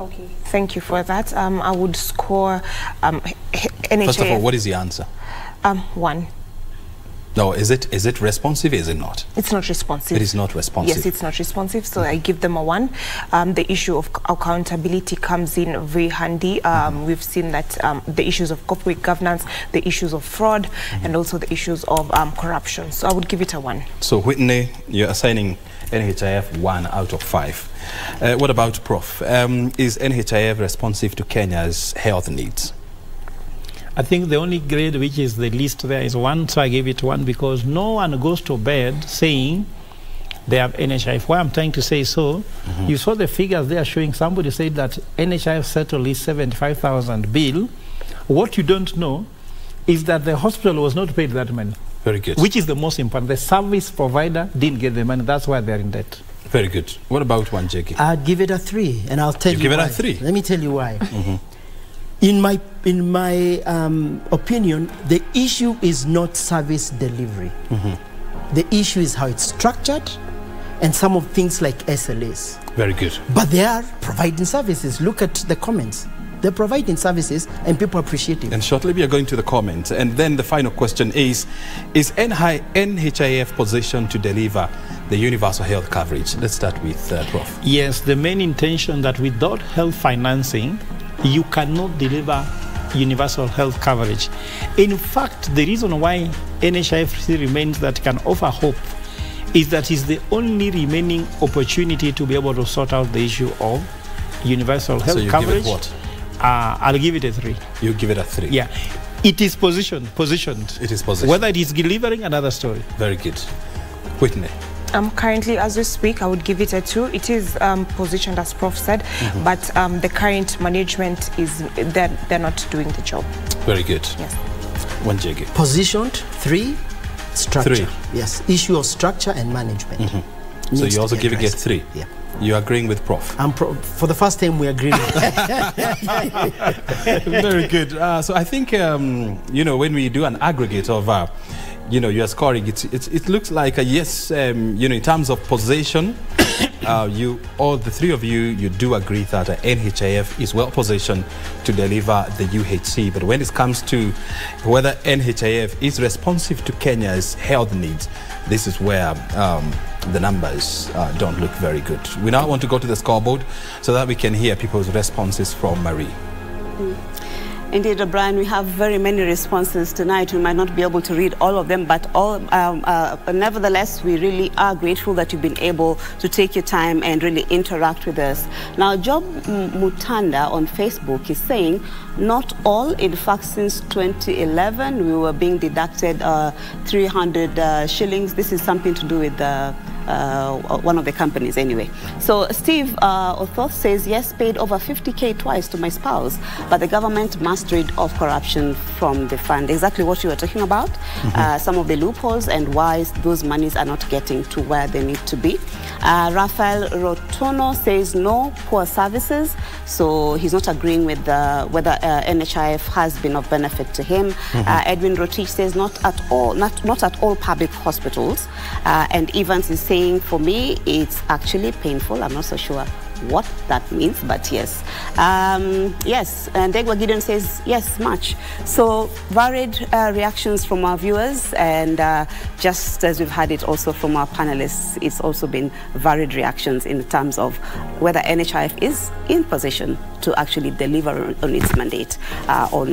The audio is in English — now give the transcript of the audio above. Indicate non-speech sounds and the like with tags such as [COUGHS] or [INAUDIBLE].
Okay, thank you for that. Um, I would score um, NHIF. First of all, what is the answer? Um, one. No, is it is it responsive? Is it not? It's not responsive. It is not responsive. Yes, it's not responsive. So I give them a one. Um, the issue of accountability comes in very handy. Um, mm -hmm. We've seen that um, the issues of corporate governance, the issues of fraud, mm -hmm. and also the issues of um, corruption. So I would give it a one. So Whitney, you're assigning NHIF one out of five. Uh, what about Prof? Um, is NHIF responsive to Kenya's health needs? I think the only grade which is the least there is one, so I gave it one because no one goes to bed saying they have NHIF. Why I'm trying to say so, mm -hmm. you saw the figures they are showing somebody said that NHIF settled is 75,000 bill. What you don't know is that the hospital was not paid that money. Very good. Which is the most important. The service provider didn't get the money. That's why they're in debt. Very good. What about one, Jackie? I'd give it a three, and I'll tell you, you give why. it a three? Let me tell you why. Mm -hmm. In my, in my um, opinion, the issue is not service delivery. Mm -hmm. The issue is how it's structured and some of things like SLAs. Very good. But they are providing services. Look at the comments. They're providing services and people appreciate it. And shortly we are going to the comments. And then the final question is, is NHIF positioned to deliver the universal health coverage? Let's start with uh, Prof. Yes, the main intention that without health financing, you cannot deliver universal health coverage. In fact, the reason why NHIF remains that can offer hope is that it's the only remaining opportunity to be able to sort out the issue of universal health so you coverage. Give it what? Uh, I'll give it a three. You give it a three. Yeah, it is positioned. Positioned. It is positioned. Whether it is delivering another story. Very good. Whitney. Um, currently, as we speak, I would give it a two. It is um, positioned as Prof said, mm -hmm. but um, the current management is they're, they're not doing the job. Very good. Yes. One jiggy. Positioned three, structure. Three. Yes, issue of structure and management. Mm -hmm. So you're also giving it three. Yeah. You're agreeing with Prof. I'm pro for the first time we agree. [LAUGHS] [LAUGHS] Very good. Uh, so I think um, you know when we do an aggregate of. Uh, you know, you're scoring, it, it, it looks like a yes, um, you know, in terms of possession, [COUGHS] uh, you, all the three of you, you do agree that uh, NHIF is well positioned to deliver the UHC. But when it comes to whether NHIF is responsive to Kenya's health needs, this is where um, the numbers uh, don't look very good. We now want to go to the scoreboard so that we can hear people's responses from Marie. Mm. Indeed, O'Brien, we have very many responses tonight. We might not be able to read all of them, but all, um, uh, nevertheless, we really are grateful that you've been able to take your time and really interact with us. Now, Job Mutanda on Facebook is saying, not all, in fact, since 2011, we were being deducted uh, 300 uh, shillings. This is something to do with the uh, one of the companies anyway. So Steve uh, Othoth says, yes, paid over 50K twice to my spouse, but the government must rid of corruption from the fund. Exactly what you were talking about, mm -hmm. uh, some of the loopholes and why those monies are not getting to where they need to be. Uh, Rafael Rotono says no, poor services. So he's not agreeing with the, whether uh, NHIF has been of benefit to him. Mm -hmm. Edwin Rotich says not at all, not, not at all public hospitals. and Evans is saying, for me, it's actually painful. I'm not so sure what that means, but yes. Um, yes, and Degwa Gideon says, yes, much. So varied uh, reactions from our viewers, and uh, just as we've had it also from our panelists, it's also been varied reactions in terms of whether NHIF is in position to actually deliver on its mandate uh, on